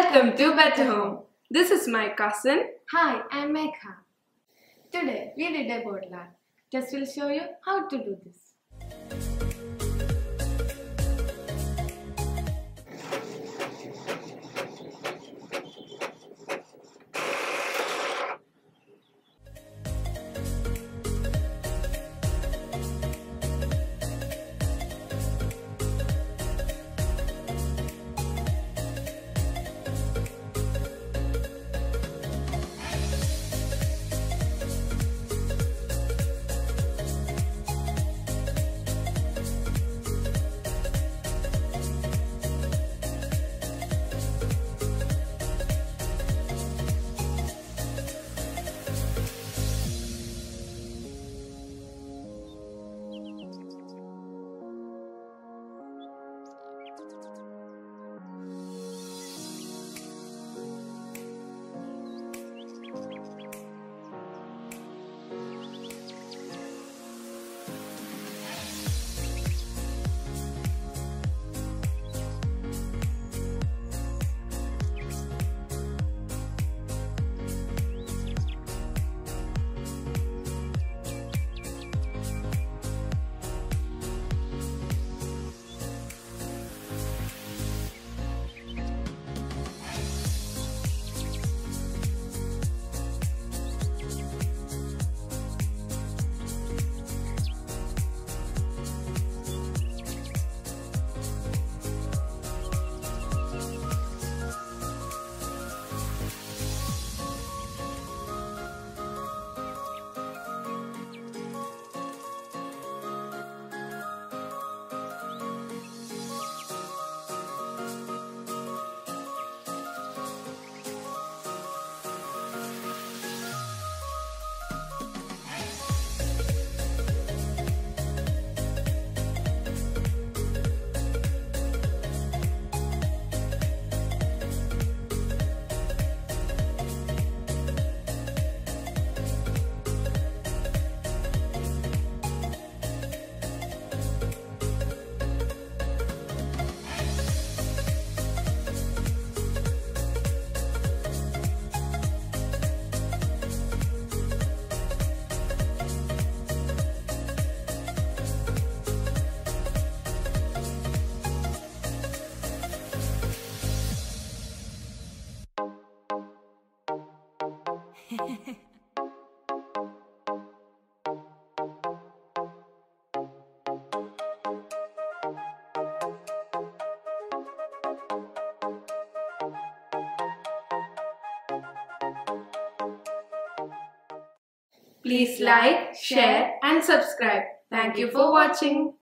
Welcome to Better Home. This is my cousin. Hi, I'm Megha. Today we did a bottle art. Just will show you how to do this. Please like, share, and subscribe. Thank you for watching.